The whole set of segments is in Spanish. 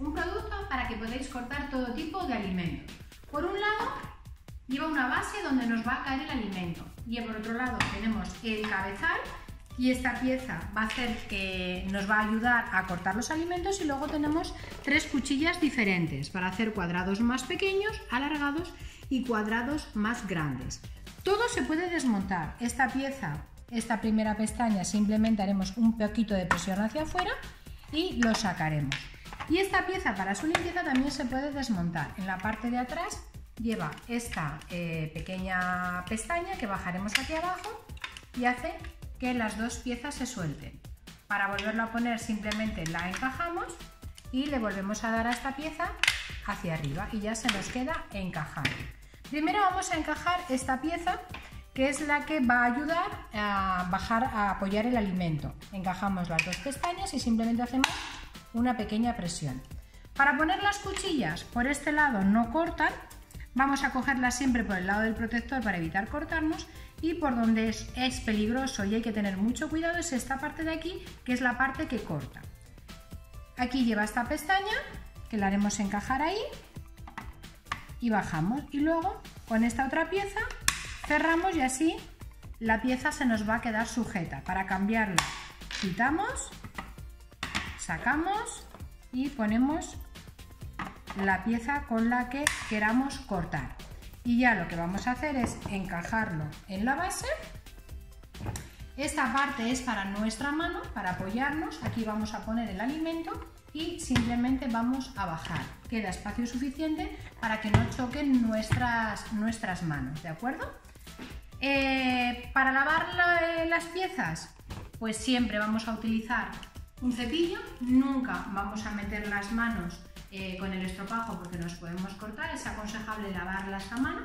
Un producto para que podáis cortar todo tipo de alimentos. Por un lado, lleva una base donde nos va a caer el alimento y por otro lado tenemos el cabezal y esta pieza va a hacer que nos va a ayudar a cortar los alimentos y luego tenemos tres cuchillas diferentes para hacer cuadrados más pequeños, alargados y cuadrados más grandes. Todo se puede desmontar. Esta pieza, esta primera pestaña, simplemente haremos un poquito de presión hacia afuera y lo sacaremos. Y esta pieza para su limpieza también se puede desmontar. En la parte de atrás lleva esta eh, pequeña pestaña que bajaremos hacia abajo y hace que las dos piezas se suelten. Para volverlo a poner simplemente la encajamos y le volvemos a dar a esta pieza hacia arriba y ya se nos queda encajado. Primero vamos a encajar esta pieza que es la que va a ayudar a bajar, a apoyar el alimento. Encajamos las dos pestañas y simplemente hacemos una pequeña presión. Para poner las cuchillas por este lado no cortan, vamos a cogerlas siempre por el lado del protector para evitar cortarnos y por donde es, peligroso y hay que tener mucho cuidado es esta parte de aquí, que es la parte que corta. Aquí lleva esta pestaña, que la haremos encajar ahí, y bajamos. Y luego, con esta otra pieza, cerramos y así la pieza se nos va a quedar sujeta. Para cambiarla, quitamos, sacamos y ponemos la pieza con la que queramos cortar y ya lo que vamos a hacer es encajarlo en la base. Esta parte es para nuestra mano, para apoyarnos. Aquí vamos a poner el alimento y simplemente vamos a bajar. Queda espacio suficiente para que no choquen nuestras, nuestras manos, ¿de acuerdo? Eh, para lavar eh, las piezas, pues siempre vamos a utilizar un cepillo, nunca vamos a meter las manos eh, con el estropajo porque nos podemos cortar, es aconsejable lavarlas a mano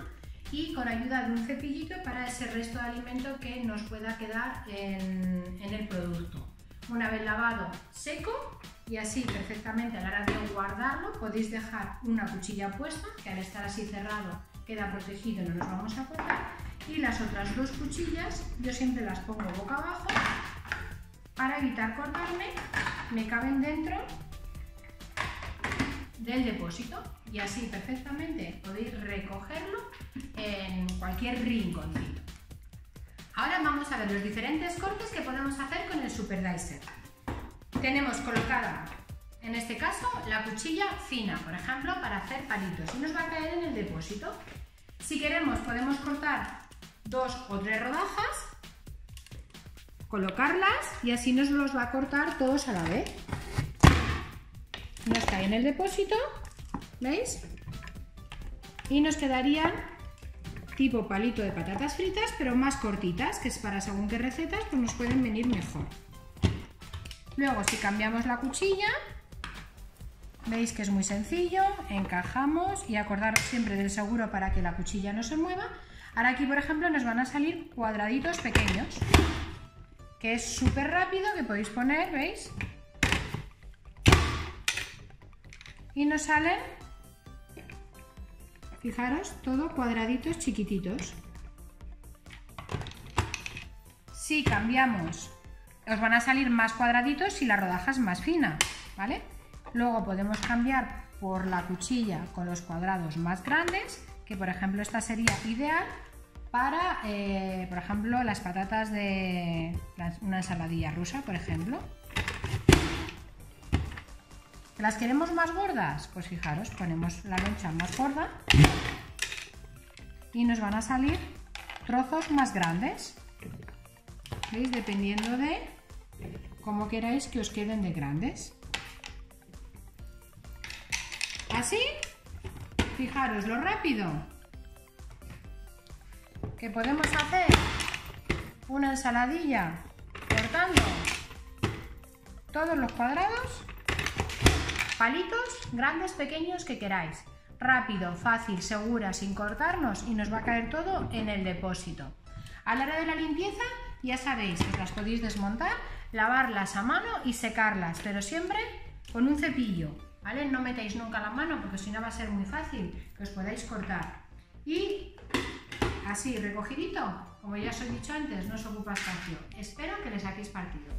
y con ayuda de un cepillito para ese resto de alimento que nos pueda quedar en, el producto. Una vez lavado, seco y así perfectamente a la hora de guardarlo podéis dejar una cuchilla puesta que al estar así cerrado queda protegido no nos vamos a cortar y las otras dos cuchillas yo siempre las pongo boca abajo para evitar cortarme, me caben dentro del depósito y así perfectamente podéis recogerlo en cualquier rinconcito. Ahora vamos a ver los diferentes cortes que podemos hacer con el Super Dicer. Tenemos colocada, en este caso, la cuchilla fina, por ejemplo, para hacer palitos y nos va a caer en el depósito. Si queremos podemos cortar dos o tres rodajas, colocarlas y así nos los va a cortar todos a la vez nos cae en el depósito, ¿veis? Y nos quedarían tipo palito de patatas fritas, pero más cortitas, que es para según qué recetas, pues nos pueden venir mejor. Luego, si cambiamos la cuchilla, veis que es muy sencillo, encajamos y acordaros siempre del seguro para que la cuchilla no se mueva. Ahora aquí, por ejemplo, nos van a salir cuadraditos pequeños, que es súper rápido, que podéis poner, ¿veis? y nos salen, fijaros, todo cuadraditos chiquititos. Si cambiamos, os van a salir más cuadraditos si la rodaja es más fina, ¿vale? Luego podemos cambiar por la cuchilla con los cuadrados más grandes, que por ejemplo esta sería ideal para, eh, por ejemplo, las patatas de una ensaladilla rusa, por ejemplo. ¿Las queremos más gordas? Pues fijaros, ponemos la loncha más gorda y nos van a salir trozos más grandes. ¿Veis? Dependiendo de cómo queráis que os queden de grandes. Así, fijaros lo rápido que podemos hacer una ensaladilla cortando todos los cuadrados Palitos grandes, pequeños que queráis. Rápido, fácil, segura, sin cortarnos y nos va a caer todo en el depósito. A la hora de la limpieza ya sabéis que las podéis desmontar, lavarlas a mano y secarlas, pero siempre con un cepillo, ¿vale? No metáis nunca la mano porque si no va a ser muy fácil que os podáis cortar. Y así, recogidito, como ya os he dicho antes, no os ocupa espacio. Espero que les saquéis partido.